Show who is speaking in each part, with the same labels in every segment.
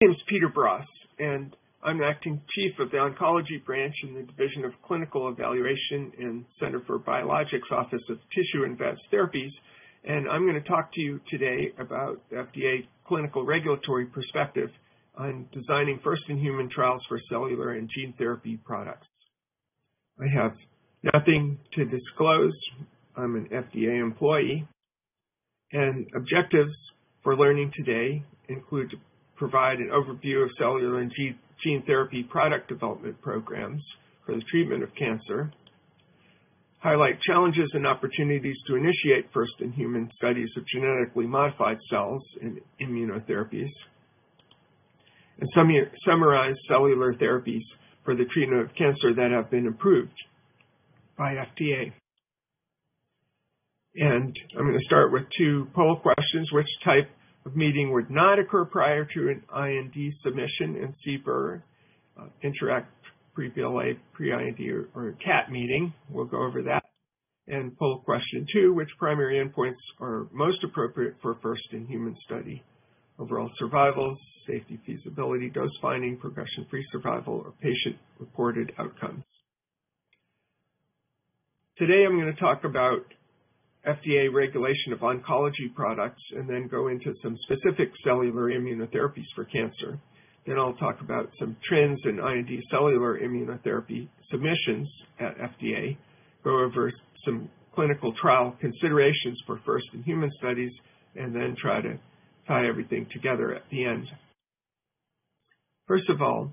Speaker 1: name is Peter Bross, and I'm acting chief of the oncology branch in the Division of Clinical Evaluation and Center for Biologics Office of Tissue and Advanced Therapies, and I'm going to talk to you today about FDA clinical regulatory perspective on designing first-in-human trials for cellular and gene therapy products. I have nothing to disclose. I'm an FDA employee, and objectives for learning today include provide an overview of cellular and gene therapy product development programs for the treatment of cancer, highlight challenges and opportunities to initiate first-in-human studies of genetically modified cells in immunotherapies, and summarize cellular therapies for the treatment of cancer that have been approved by FDA. And I'm going to start with two poll questions. Which type of meeting would not occur prior to an IND submission in CBER, uh, Interact Pre-BLA, Pre-IND, or, or CAT meeting? We'll go over that. And poll question two, which primary endpoints are most appropriate for first-in-human study? Overall survival, safety feasibility, dose finding, progression-free survival, or patient-reported outcomes. Today I'm going to talk about FDA regulation of oncology products and then go into some specific cellular immunotherapies for cancer. Then I'll talk about some trends in IND cellular immunotherapy submissions at FDA, go over some clinical trial considerations for first-in-human studies, and then try to tie everything together at the end. First of all,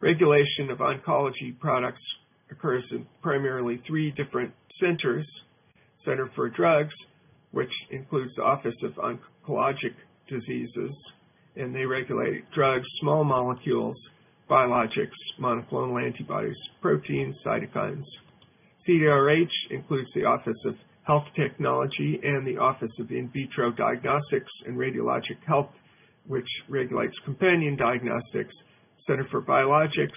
Speaker 1: regulation of oncology products occurs in primarily three different centers Center for Drugs, which includes the Office of Oncologic Diseases, and they regulate drugs, small molecules, biologics, monoclonal antibodies, proteins, cytokines. CDRH includes the Office of Health Technology and the Office of In Vitro Diagnostics and Radiologic Health, which regulates companion diagnostics. Center for Biologics,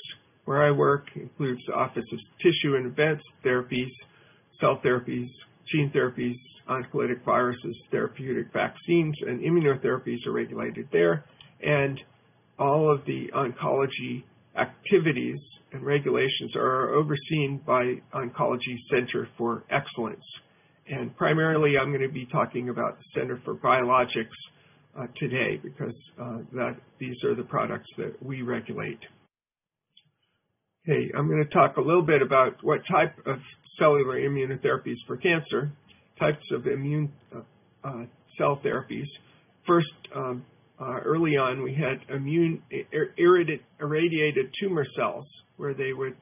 Speaker 1: where I work, includes the Office of Tissue and Advanced Therapies, Cell Therapies, gene therapies, oncolytic viruses, therapeutic vaccines, and immunotherapies are regulated there. And all of the oncology activities and regulations are overseen by Oncology Center for Excellence. And primarily, I'm going to be talking about the Center for Biologics uh, today because uh, that these are the products that we regulate. Okay, I'm going to talk a little bit about what type of cellular immunotherapies for cancer, types of immune uh, uh, cell therapies. First, um, uh, early on, we had immune irradiated tumor cells where they would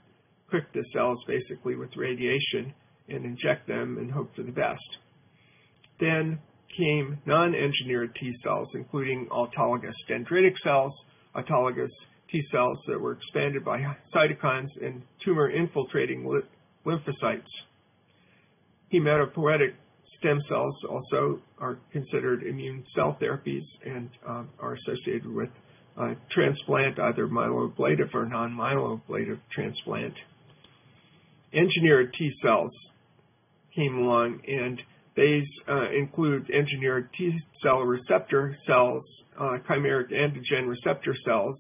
Speaker 1: cook the cells basically with radiation and inject them and hope for the best. Then came non-engineered T cells, including autologous dendritic cells, autologous T cells that were expanded by cytokines and tumor-infiltrating lymphocytes. Hematopoietic stem cells also are considered immune cell therapies and um, are associated with uh, transplant, either myeloablative or non-myeloablative transplant. Engineered T cells came along, and these uh, include engineered T cell receptor cells, uh, chimeric antigen receptor cells,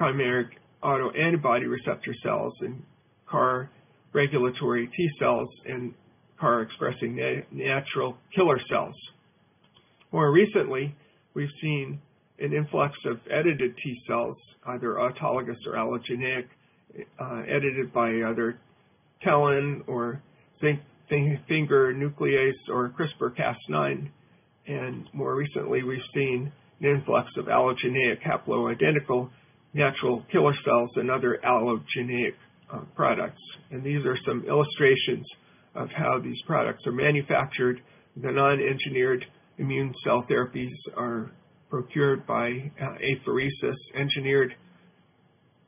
Speaker 1: chimeric autoantibody receptor cells, and CAR regulatory T cells and CAR expressing natural killer cells. More recently, we've seen an influx of edited T cells, either autologous or allogeneic, uh, edited by either TALEN or zinc finger nuclease or CRISPR-Cas9. And more recently, we've seen an influx of allogeneic haploidentical natural killer cells and other allogeneic products. And these are some illustrations of how these products are manufactured. The non-engineered immune cell therapies are procured by uh, apheresis. Engineered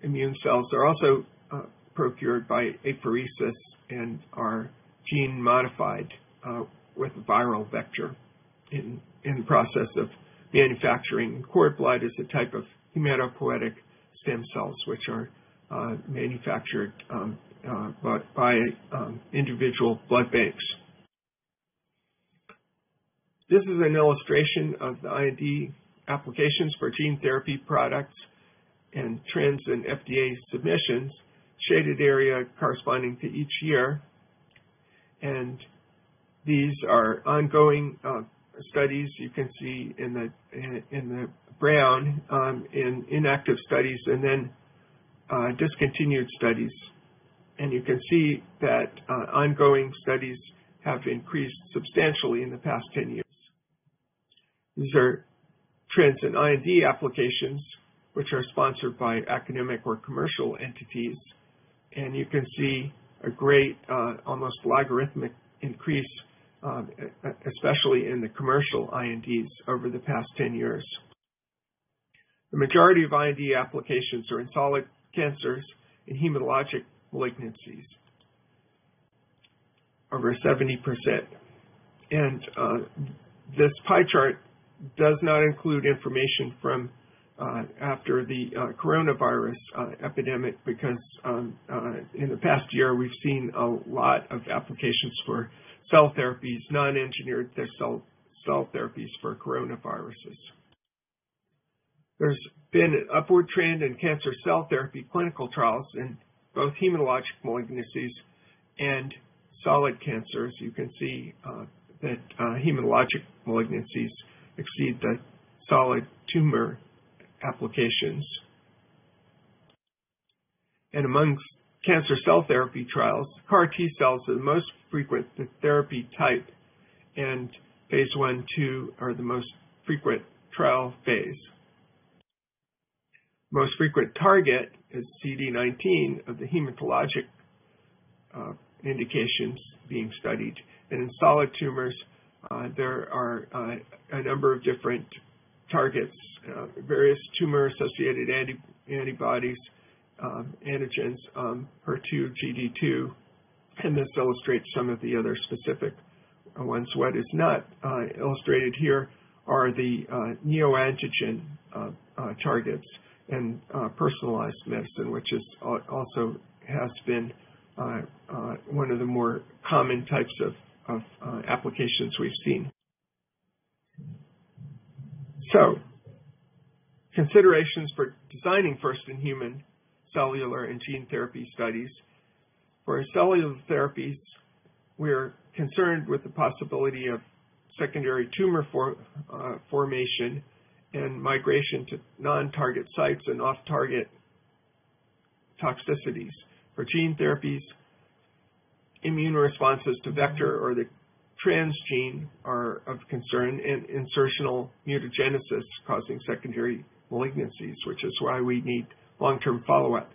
Speaker 1: immune cells are also uh, procured by apheresis and are gene modified uh, with a viral vector in, in the process of manufacturing. Cord blood is a type of hematopoietic stem cells, which are uh, manufactured um, uh, by, um, individual blood banks. This is an illustration of the IND applications for gene therapy products and trends in FDA submissions, shaded area corresponding to each year. And these are ongoing uh, studies you can see in the in the brown um, in inactive studies and then uh, discontinued studies. And you can see that uh, ongoing studies have increased substantially in the past 10 years. These are trends in IND applications, which are sponsored by academic or commercial entities. And you can see a great, uh, almost logarithmic increase, um, especially in the commercial INDs over the past 10 years. The majority of IND applications are in solid cancers and hematologic malignancies, over 70%. And uh, this pie chart does not include information from uh, after the uh, coronavirus uh, epidemic because um, uh, in the past year we've seen a lot of applications for cell therapies, non-engineered cell, cell therapies for coronaviruses. There's been an upward trend in cancer cell therapy clinical trials in both hematologic malignancies and solid cancers. You can see uh, that uh, hematologic malignancies exceed the solid tumor applications. And among cancer cell therapy trials, CAR T cells are the most frequent therapy type, and phase 1, 2 are the most frequent trial phase. Most frequent target is CD19 of the hematologic uh, indications being studied. And in solid tumors, uh, there are uh, a number of different targets, uh, various tumor-associated anti antibodies, um, antigens, um, HER2, GD2, and this illustrates some of the other specific ones. What is not uh, illustrated here are the uh, neoantigen targets and personalized medicine, which is also has been one of the more common types of uh, applications we've seen. So, considerations for designing first-in-human cellular and gene therapy studies. For cellular therapies, we're concerned with the possibility of secondary tumor for, uh, formation and migration to non-target sites and off-target toxicities. For gene therapies, immune responses to vector or the transgene are of concern and insertional mutagenesis causing secondary malignancies, which is why we need long-term follow-up.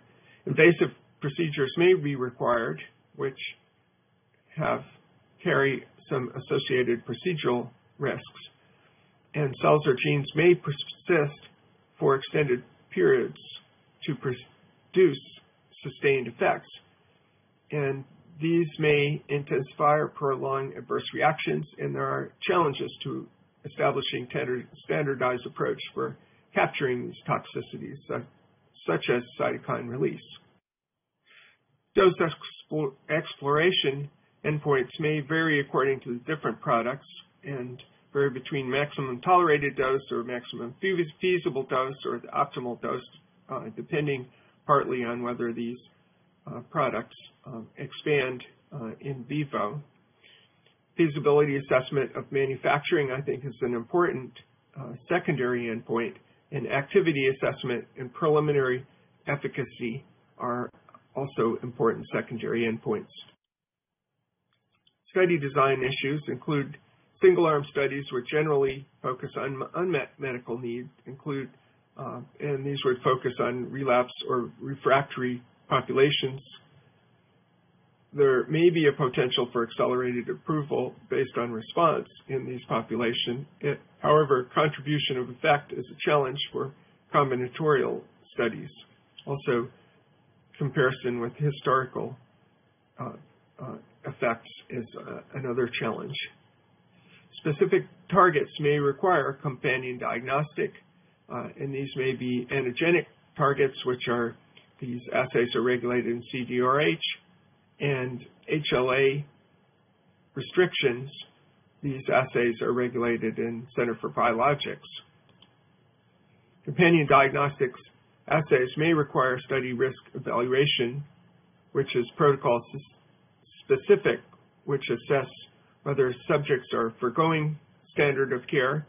Speaker 1: Invasive procedures may be required, which have carry some associated procedural risks, and cells or genes may persist for extended periods to produce sustained effects. And these may intensify or prolong adverse reactions, and there are challenges to establishing standardized approach for capturing these toxicities, uh, such as cytokine release. Dose exploration endpoints may vary according to the different products and vary between maximum tolerated dose or maximum feasible dose or the optimal dose, uh, depending partly on whether these uh, products um, expand uh, in vivo. Feasibility assessment of manufacturing, I think, is an important uh, secondary endpoint, and activity assessment and preliminary efficacy are also important secondary endpoints. Study design issues include single-arm studies which generally focus on unmet medical needs, include, uh, and these would focus on relapse or refractory populations there may be a potential for accelerated approval based on response in these populations. however, contribution of effect is a challenge for combinatorial studies. Also, comparison with historical uh, uh, effects is uh, another challenge. Specific targets may require companion diagnostic, uh, and these may be antigenic targets, which are these assays are regulated in CDRH, and HLA restrictions, these assays are regulated in Center for Biologics. Companion diagnostics assays may require study risk evaluation, which is protocol specific, which assess whether subjects are foregoing standard of care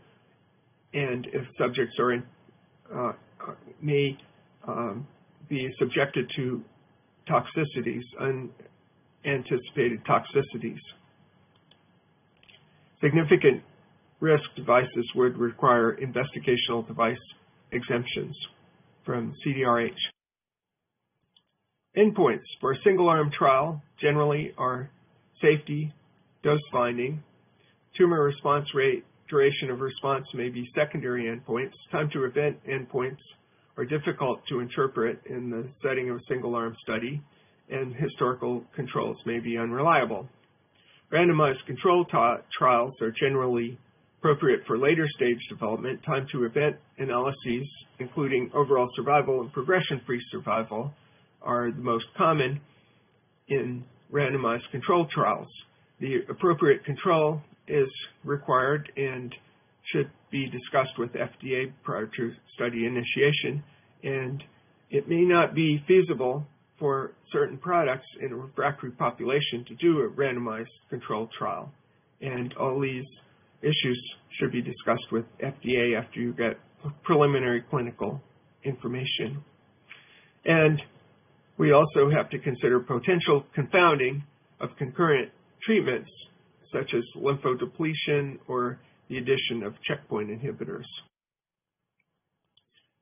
Speaker 1: and if subjects are in, uh, may um, be subjected to toxicities, unanticipated toxicities. Significant risk devices would require investigational device exemptions from CDRH. Endpoints for a single-arm trial generally are safety, dose finding, tumor response rate, duration of response may be secondary endpoints. Time to event endpoints are difficult to interpret in the setting of a single-arm study, and historical controls may be unreliable. Randomized control trials are generally appropriate for later stage development. Time to event analyses, including overall survival and progression-free survival, are the most common in randomized control trials. The appropriate control is required and should be discussed with FDA prior to study initiation, and it may not be feasible for certain products in a refractory population to do a randomized controlled trial. And all these issues should be discussed with FDA after you get preliminary clinical information. And we also have to consider potential confounding of concurrent treatments such as lymphodepletion or the addition of checkpoint inhibitors.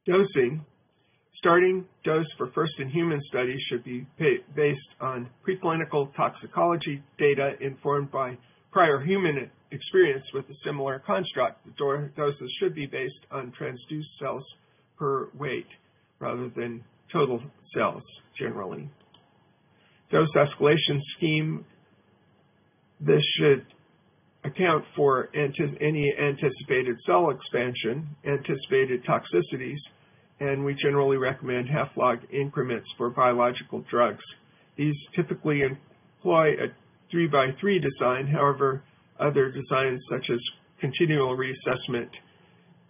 Speaker 1: Dosing. Starting dose for first-in-human studies should be based on preclinical toxicology data informed by prior human experience with a similar construct. The doses should be based on transduced cells per weight rather than total cells generally. Dose escalation scheme this should account for any anticipated cell expansion, anticipated toxicities, and we generally recommend half-log increments for biological drugs. These typically employ a 3 by 3 design. However, other designs such as continual reassessment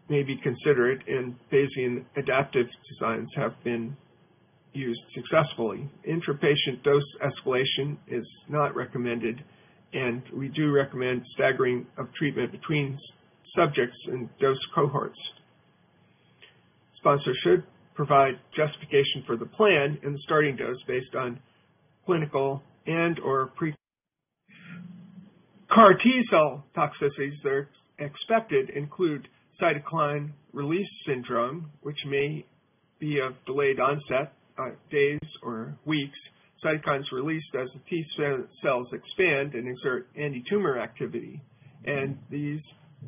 Speaker 1: may be considered, and Bayesian adaptive designs have been used successfully. Intrapatient dose escalation is not recommended and we do recommend staggering of treatment between subjects and dose cohorts. Sponsor should provide justification for the plan and the starting dose based on clinical and or pre CAR T cell toxicities that are expected include cytokine release syndrome, which may be of delayed onset, uh, days or weeks, cytokines released as the T cells expand and exert anti-tumor activity. And these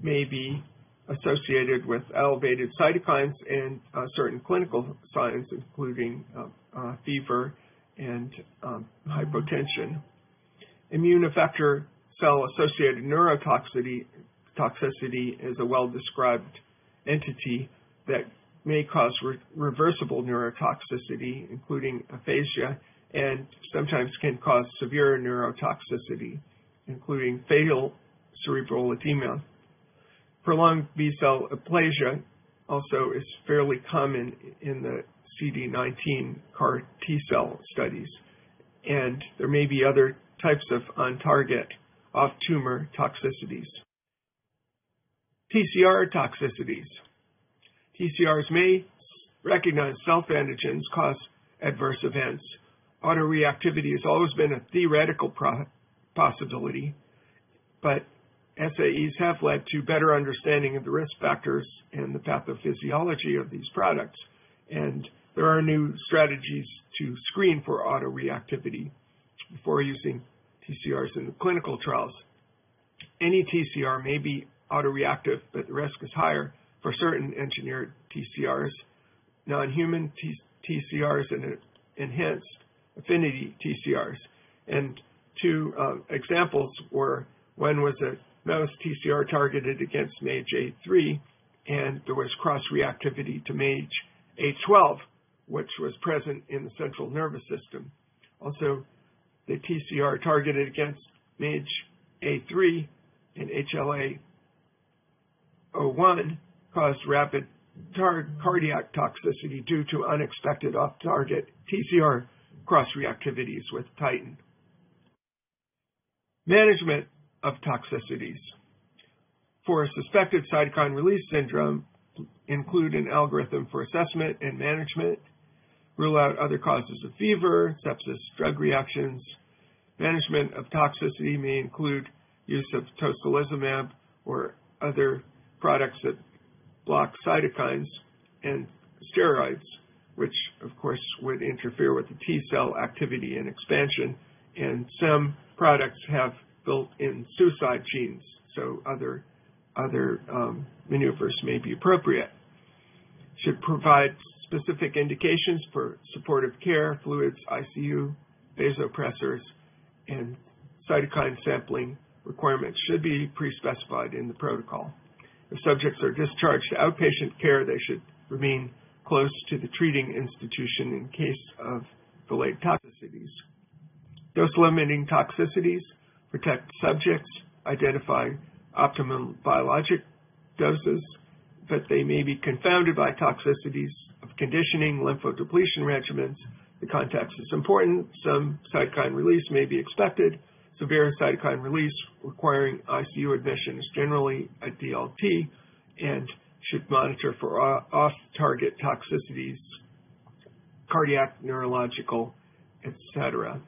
Speaker 1: may be associated with elevated cytokines and uh, certain clinical signs, including uh, uh, fever and um, hypotension. Immune effector cell-associated neurotoxicity toxicity is a well-described entity that may cause re reversible neurotoxicity, including aphasia and sometimes can cause severe neurotoxicity, including fatal cerebral edema. Prolonged B-cell aplasia also is fairly common in the CD19 CAR T-cell studies, and there may be other types of on-target off-tumor toxicities. TCR toxicities. TCRs may recognize self-antigens cause adverse events autoreactivity has always been a theoretical possibility, but SAEs have led to better understanding of the risk factors and the pathophysiology of these products. And there are new strategies to screen for autoreactivity before using TCRs in the clinical trials. Any TCR may be autoreactive, but the risk is higher for certain engineered TCRs, non-human TCRs, and enhanced affinity TCRs. And two uh, examples were one was a mouse TCR targeted against MAGE-A3, and there was cross-reactivity to MAGE-A12, which was present in the central nervous system. Also, the TCR targeted against MAGE-A3 and HLA-01 caused rapid cardiac toxicity due to unexpected off-target TCR cross-reactivities with titin. Management of toxicities. For suspected cytokine release syndrome, include an algorithm for assessment and management, rule out other causes of fever, sepsis, drug reactions. Management of toxicity may include use of tocilizumab or other products that block cytokines and steroids, which of course would interfere with the T cell activity and expansion. And some products have built-in suicide genes, so other other um, maneuvers may be appropriate. Should provide specific indications for supportive care, fluids, ICU, vasopressors, and cytokine sampling requirements should be pre-specified in the protocol. If subjects are discharged to outpatient care, they should remain close to the treating institution in case of delayed toxicities. Dose-limiting toxicities protect subjects, identify optimum biologic doses, but they may be confounded by toxicities of conditioning, lymphodepletion regimens. The context is important. Some cytokine release may be expected. Severe cytokine release requiring ICU admission is generally a DLT and should monitor for off-target toxicities, cardiac, neurological, etc.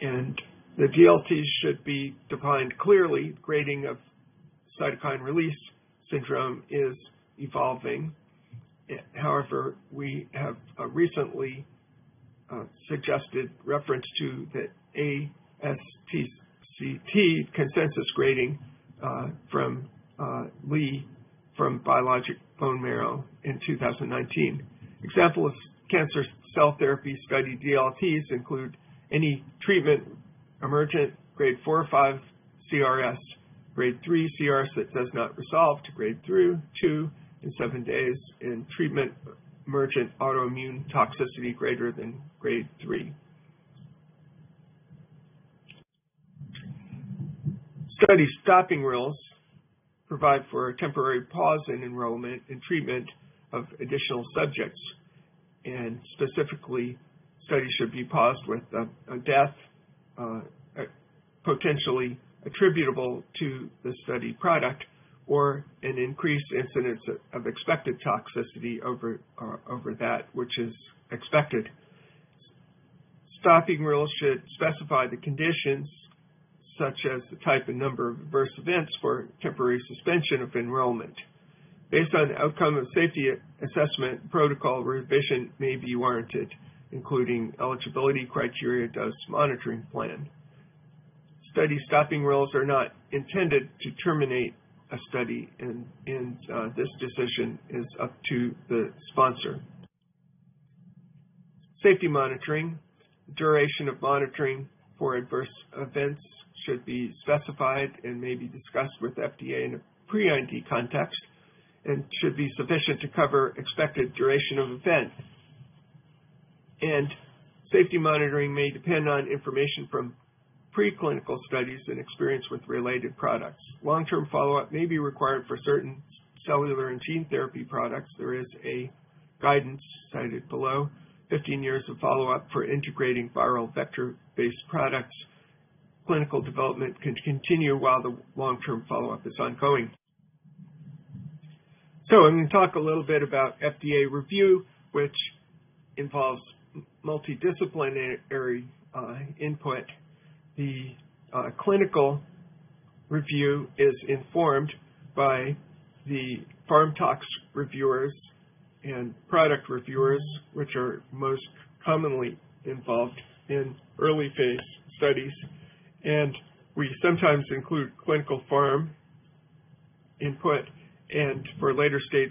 Speaker 1: And the DLTs should be defined clearly. Grading of cytokine release syndrome is evolving. However, we have uh, recently uh, suggested reference to the ASTCT consensus grading uh, from Lee from Biologic Bone Marrow in 2019. Examples of cancer cell therapy study DLTs include any treatment emergent grade 4 or 5 CRS, grade 3 CRS that does not resolve to grade 3, 2 in 7 days, and treatment emergent autoimmune toxicity greater than grade 3. Study stopping rules provide for a temporary pause in enrollment and treatment of additional subjects. And specifically, studies should be paused with a, a death, uh, potentially attributable to the study product or an increased incidence of expected toxicity over, uh, over that which is expected. Stopping rules should specify the conditions such as the type and number of adverse events for temporary suspension of enrollment. Based on the outcome of safety assessment, protocol revision may be warranted, including eligibility criteria, dose monitoring plan study stopping rules are not intended to terminate a study, and, and uh, this decision is up to the sponsor. Safety monitoring, duration of monitoring for adverse events should be specified and may be discussed with FDA in a pre-IND context and should be sufficient to cover expected duration of event. And safety monitoring may depend on information from preclinical studies and experience with related products. Long-term follow-up may be required for certain cellular and gene therapy products. There is a guidance cited below. 15 years of follow-up for integrating viral vector-based products. Clinical development can continue while the long-term follow-up is ongoing. So I'm going to talk a little bit about FDA review, which involves multidisciplinary uh, input the uh, clinical review is informed by the pharm tox reviewers and product reviewers, which are most commonly involved in early phase studies. And we sometimes include clinical pharm input, and for later stage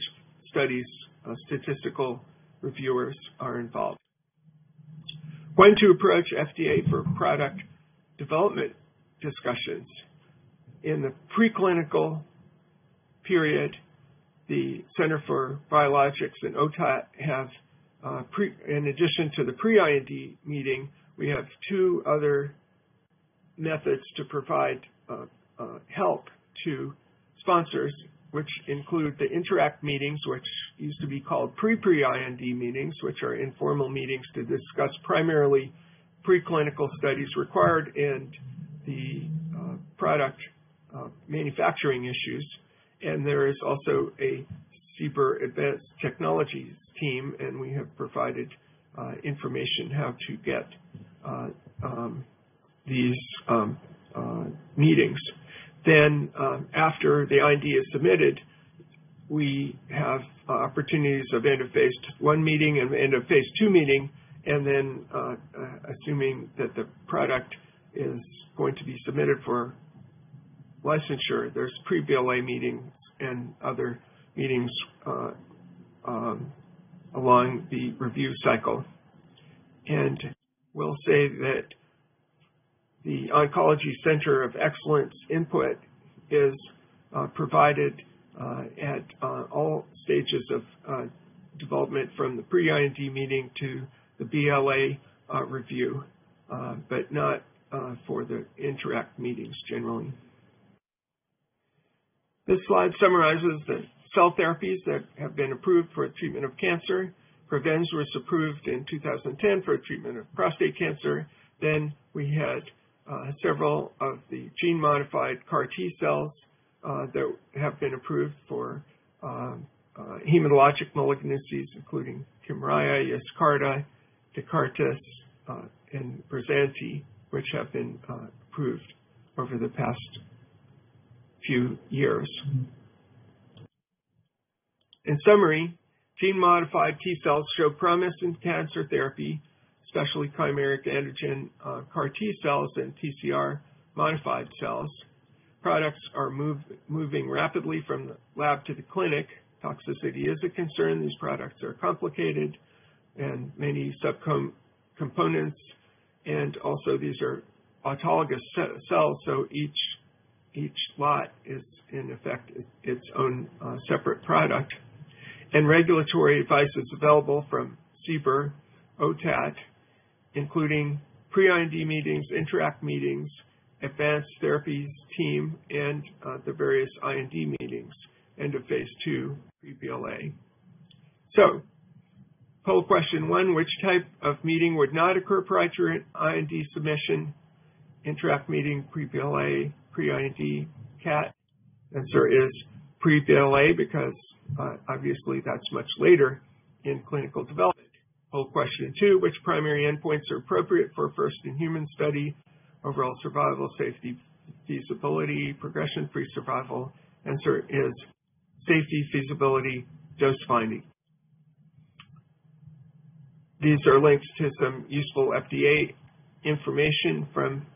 Speaker 1: studies, uh, statistical reviewers are involved. When to approach FDA for product development discussions. In the preclinical period, the Center for Biologics and OTAT have, uh, pre, in addition to the pre-IND meeting, we have two other methods to provide uh, uh, help to sponsors which include the interact meetings, which used to be called pre-pre-IND meetings, which are informal meetings to discuss primarily preclinical studies required and the uh, product uh, manufacturing issues. And there is also a CBER Advanced Technologies team, and we have provided uh, information how to get uh, um, these um, uh, meetings. Then um, after the IND is submitted, we have uh, opportunities of end of phase one meeting and end of phase two meeting, and then uh, uh, assuming that the product is going to be submitted for licensure, there's pre-BLA meetings and other meetings uh, um, along the review cycle. And we'll say that the Oncology Center of Excellence input is uh, provided uh, at uh, all stages of uh, development from the pre-IND meeting to the BLA uh, review, uh, but not for the interact meetings generally. This slide summarizes the cell therapies that have been approved for treatment of cancer. Provenge was approved in 2010 for treatment of prostate cancer. Then we had several of the gene-modified CAR T cells uh, that have been approved for uh, hematologic malignancies, including Kymriah, Yescarta, Tecartus, uh, and Breyanzi, which have been uh, approved over the past few years. In summary, gene-modified T cells show promise in cancer therapy especially chimeric antigen uh, CAR T cells and TCR modified cells. Products are move, moving rapidly from the lab to the clinic. Toxicity is a concern. These products are complicated and many subcomponents, and also these are autologous cells, so each each lot is in effect its own uh, separate product. And regulatory advice is available from CBER, OTAT, including pre-IND meetings, interact meetings, advanced therapies team, and uh, the various IND meetings, end of phase two, pre-BLA. So, poll question one, which type of meeting would not occur prior to IND submission? Interact meeting, pre-BLA, pre-IND, CAT. Answer is pre-BLA because uh, obviously that's much later in clinical development. Poll question two, which primary endpoints are appropriate for a first-in-human study? Overall survival, safety, feasibility, progression-free survival. Answer is safety, feasibility, dose finding. These are links to some useful FDA information from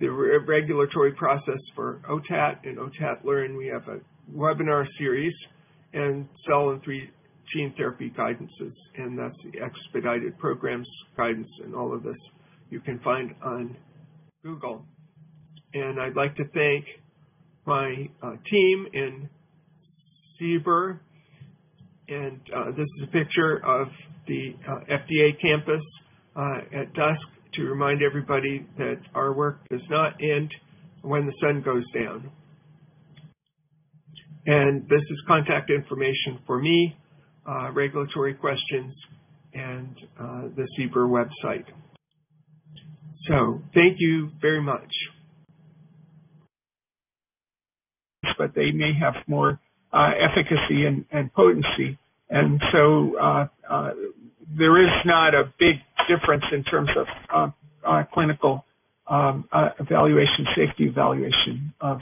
Speaker 1: the regulatory process for OTAT and OTAT Learn. We have a webinar series and cell and three gene therapy guidances, and that's the expedited programs guidance and all of this you can find on Google. And I'd like to thank my uh, team in CBER, and uh, this is a picture of the uh, FDA campus uh, at dusk to remind everybody that our work does not end when the sun goes down. And this is contact information for me regulatory questions, and uh, the CBER website. So thank you very much. But they may have more uh, efficacy and, and, potency. And so uh, uh, there is not a big difference in terms of uh, clinical um, evaluation, safety evaluation of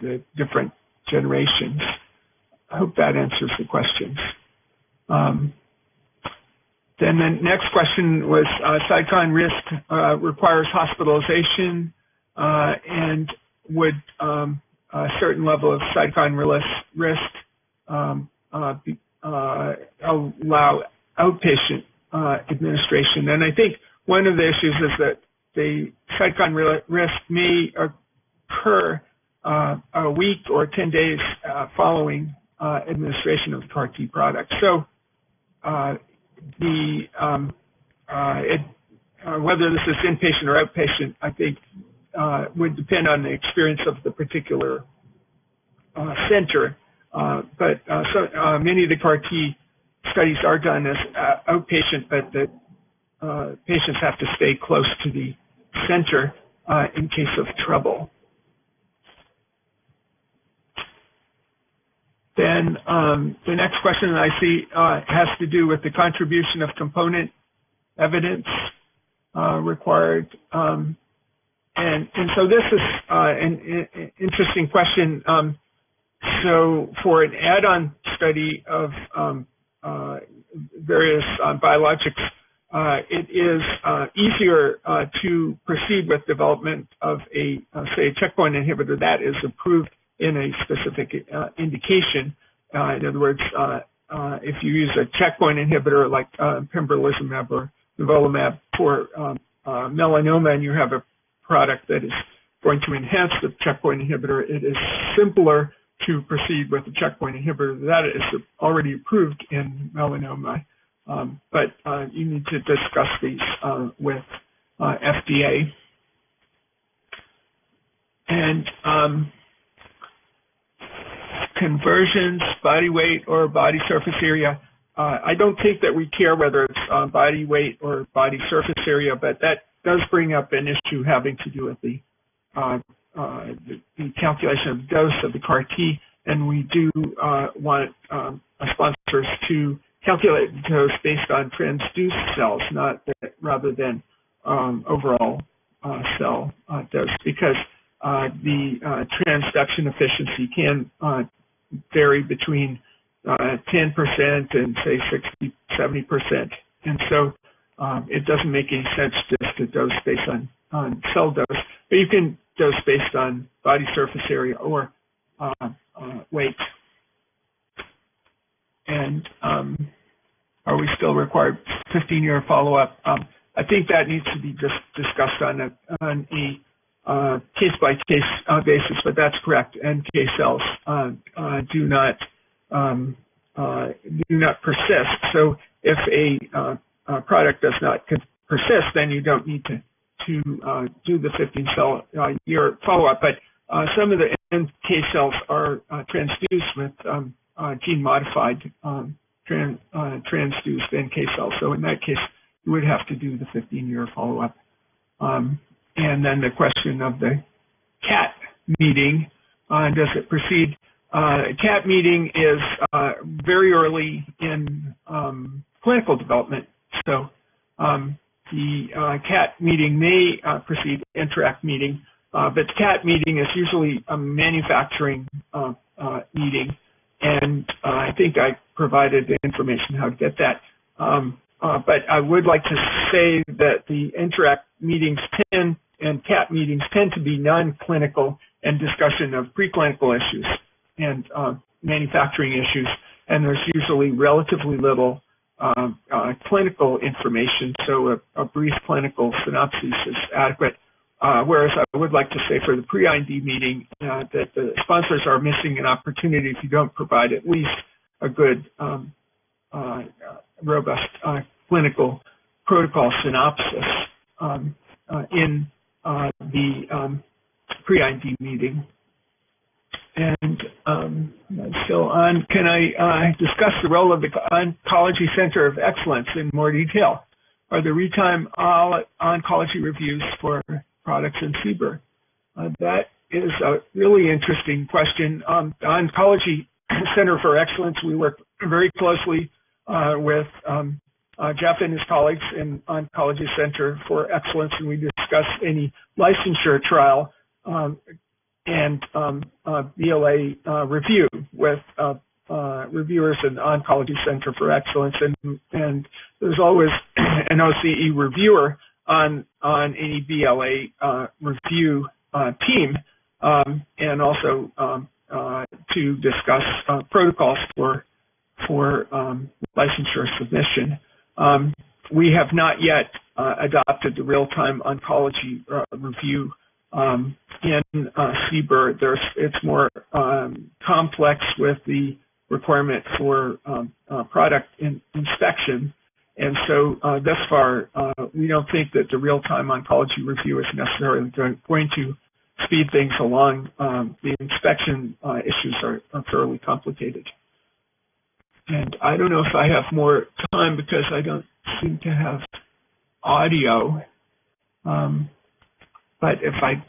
Speaker 1: the different generations. I hope that answers the questions. Um, then the next question was uh, cytokine risk uh, requires hospitalization uh, and would um, a certain level of cytokine risk um, allow outpatient administration. And I think one of the issues is that the cytokine risk may occur a week or 10 days following administration of CAR T product. So whether this is inpatient or outpatient, I think would depend on the experience of the particular center. Uh, but uh, so uh, many of the CAR T studies are done as uh, outpatient, but the uh, patients have to stay close to the center uh, in case of trouble. Then um, the next question I see uh, has to do with the contribution of component evidence uh, required. Um, and, so this is uh, an, interesting question. Um, so for an add-on study of um, various biologics, it is easier to proceed with development of a, say, checkpoint inhibitor that is approved in a specific indication. in other words, if you use a checkpoint inhibitor like pembrolizumab or nivolumab for um, melanoma and you have a product that is going to enhance the checkpoint inhibitor, it is simpler to proceed with the checkpoint inhibitor that is already approved in melanoma. Um, but uh, you need to discuss these uh, with uh, FDA. And um, conversions, body weight, or body surface area. Uh, I don't think that we care whether it's uh, body weight or body surface area, but that does bring up an issue having to do with the uh, uh, the, the, calculation of dose of the CAR T, and we do uh, want um, sponsors to calculate the dose based on transduced cells, not that, rather than um, overall uh, cell dose, because the transduction efficiency can vary between 10% and say 60, 70%, and so um, it doesn't make any sense just to dose based on, on cell dose, but you can dose based on body surface area or uh, uh, weight. And um, are we still required 15-year follow-up? Um, I think that needs to be just discussed on a, on a uh, case-by-case uh, basis, but that's correct. NK cells uh, do not um, do not persist. So if a uh, product does not persist, then you don't need to to uh, do the 15 cell uh, year follow-up. But uh, some of the NK cells are transduced with um, gene modified um, trans, transduced NK cells. So in that case, you would have to do the 15 year follow-up. Um, and then the question of the CAT meeting, does it proceed? CAT meeting is very early in um, clinical development so um, the uh, CAT meeting may uh, proceed interact meeting, uh, but the CAT meeting is usually a manufacturing uh, uh, meeting, and uh, I think I provided the information how to get that. Um, but I would like to say that the interact meetings tend and CAT meetings tend to be non-clinical and discussion of preclinical issues and manufacturing issues, and there's usually relatively little uh, uh, clinical information, so a, a, brief clinical synopsis is adequate. Uh, whereas I would like to say for the pre-IND meeting uh, that the sponsors are missing an opportunity if you don't provide at least a good, um, uh, robust uh, clinical protocol synopsis um, in the um, pre-IND meeting. And um, so on, can I uh, discuss the role of the Oncology Center of Excellence in more detail? Are the real-time oncology reviews for products in CBER? Uh, that is a really interesting question. Um, the Oncology Center for Excellence, we work very closely uh, with um, uh, Jeff and his colleagues in Oncology Center for Excellence, and we discuss any licensure trial um, and um, uh, BLA uh, review with uh, uh, reviewers in Oncology Center for Excellence, and and there's always an OCE reviewer on on any BLA uh, review team, um, and also um, to discuss protocols for for um, licensure submission. Um, we have not yet adopted the real-time oncology review um, in uh, CBER, there's, it's more um, complex with the requirement for um, uh, product in, inspection. And so uh, thus far, uh, we don't think that the real-time oncology review is necessarily going, going to speed things along. Um, the inspection uh, issues are, are, fairly complicated. And I don't know if I have more time because I don't seem to have audio. Um, but if I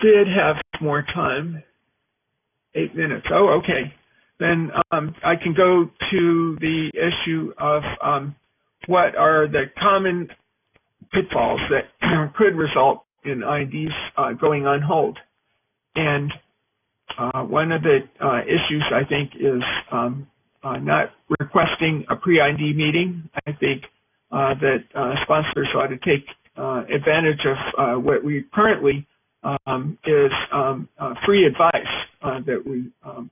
Speaker 1: did have more time, eight minutes. Oh, okay. Then um, I can go to the issue of um, what are the common pitfalls that could result in INDs uh, going on hold. And uh, one of the uh, issues I think is um, uh, not requesting a pre-IND meeting. I think uh, that uh, sponsors ought to take advantage of what we currently um, is um, free advice that we um,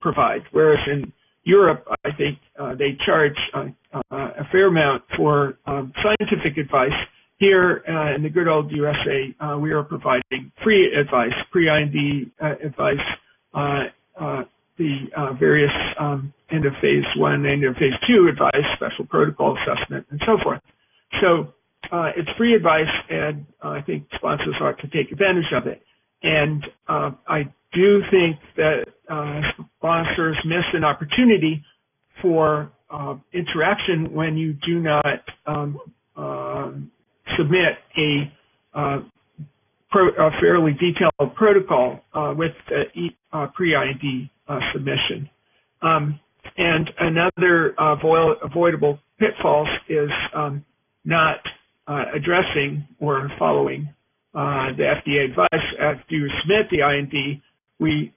Speaker 1: provide, whereas in Europe, I think they charge a fair amount for um, scientific advice here uh, in the good old USA, uh, we are providing free advice, pre-IND uh, advice, the various um, end of phase one, end of phase two advice, special protocol assessment, and so forth. So it's free advice, and I think sponsors ought to take advantage of it. And I do think that sponsors miss an opportunity for uh, interaction when you do not um, um, submit a, uh, pro, a fairly detailed protocol uh, with the uh, pre-IND uh, submission. Um, and another avoidable pitfalls is um, not addressing or following the FDA advice after you submit the IND. We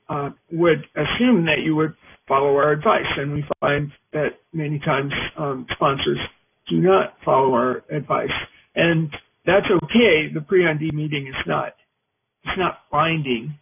Speaker 1: would assume that you would follow our advice, and we find that many times um, sponsors do not follow our advice. And that's okay. The pre-IND meeting is not, it's not binding.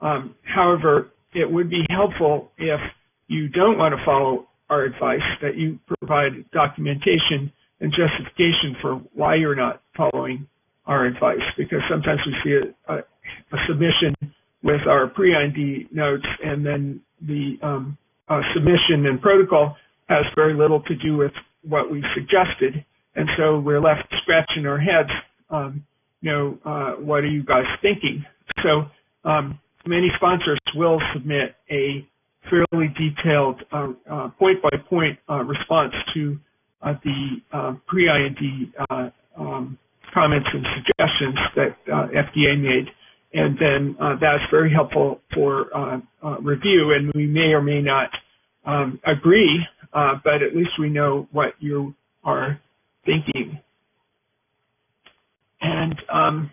Speaker 1: Um, however, it would be helpful if you don't want to follow our advice that you provide documentation and justification for why you're not following our advice because sometimes we see a, a, a submission with our pre-IND notes and then the um, uh, submission and protocol has very little to do with what we suggested and so we're left scratching our heads. Um, you know, uh, what are you guys thinking? So um, many sponsors will submit a fairly detailed uh, uh, point-by-point uh, response to the pre-IND um, comments and suggestions that FDA made. And then that's very helpful for review, and we may or may not um, agree, but at least we know what you are thinking. And um,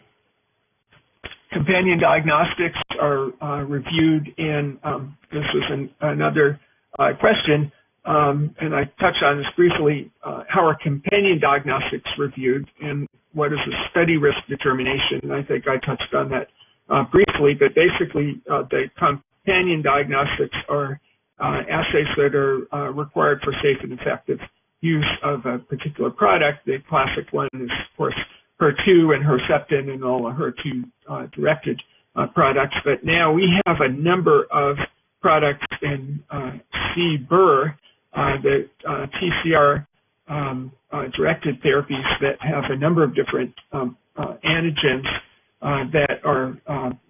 Speaker 1: companion diagnostics are uh, reviewed in, um, this was an, another uh, question, um, and I touched on this briefly, uh, how are companion diagnostics reviewed and what is a study risk determination? And I think I touched on that uh, briefly, but basically uh, the companion diagnostics are uh, assays that are required for safe and effective use of a particular product. The classic one is, of course, HER2 and Herceptin and all the HER2 uh, directed uh, products. But now we have a number of products in uh, CBER, the uh, TCR um, directed therapies that have a number of different um, antigens that are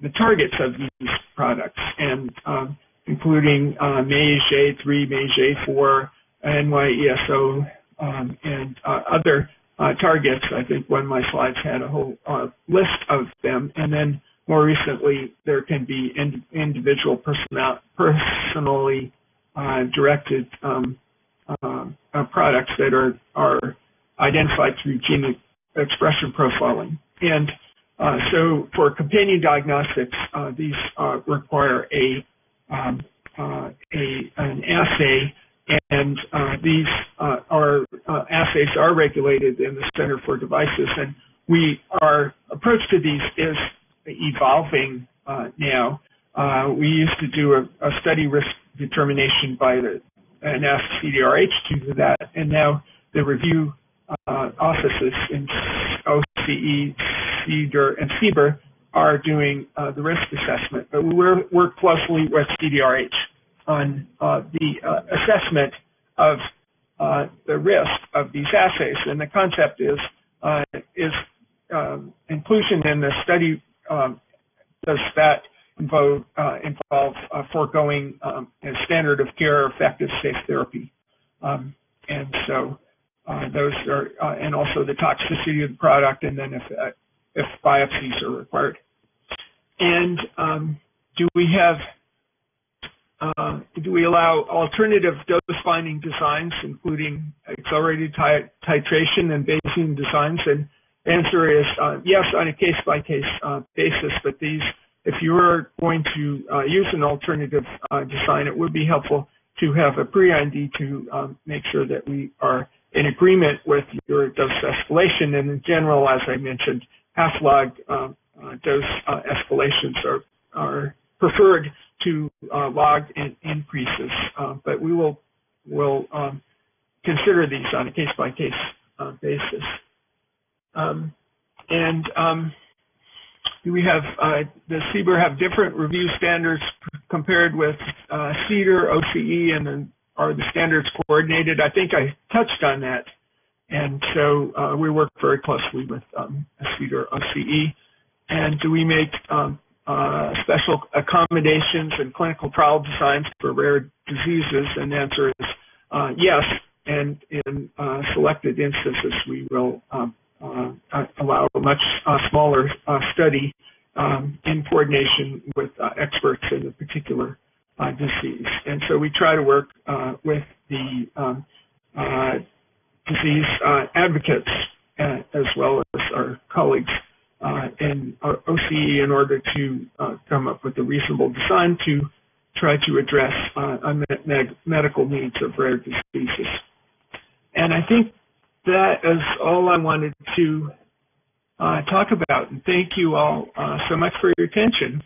Speaker 1: the targets of these products, and um, including MAGE-A3, MAGE-A4, NY-ESO, um, and other uh, targets. I think one of my slides had a whole uh, list of them. And then more recently, there can be in, individual personal, personally uh, directed um, uh, uh, products that are, are identified through gene expression profiling. And so for companion diagnostics, these require a, um, a an assay and uh, these uh, are uh, assays are regulated in the Center for Devices, and we our approach to these is evolving uh, now. Uh, we used to do a, a, study risk determination by the and ask CDRH to do that, and now the review uh, offices in OCE, CDER, and CBER are doing the risk assessment. But we work closely with CDRH on uh, the uh, assessment of uh, the risk of these assays. And the concept is is um, inclusion in the study um, does that involve, involve foregoing um, a standard of care, effective, safe therapy. Um, and so those are, and also the toxicity of the product, and then if if biopsies are required. And um, do we have do we allow alternative dose finding designs, including accelerated titration and Bayesian designs? And the answer is uh, yes, on a case by case basis. But these, if you are going to uh, use an alternative uh, design, it would be helpful to have a pre-IND to um, make sure that we are in agreement with your dose escalation. And in general, as I mentioned, half log um, uh, dose uh, escalations are preferred to uh, log in increases, uh, but we will will um, consider these on a case by case basis. Um, and um, we have uh, does CBER have different review standards compared with uh, CDER, OCE, and then are the standards coordinated? I think I touched on that. And so uh, we work very closely with um, CDER, OCE. And do we make um, uh, special accommodations and clinical trial designs for rare diseases? And the answer is uh, yes. And in uh, selected instances, we will um, uh, allow a much uh, smaller study um, in coordination with experts in a particular disease. And so we try to work with the um, disease advocates as well as our colleagues uh, and OCE in order to uh, come up with a reasonable design to try to address uh, unmet med- medical needs of rare diseases. And I think that is all I wanted to uh, talk about. And thank you all uh, so much for your attention.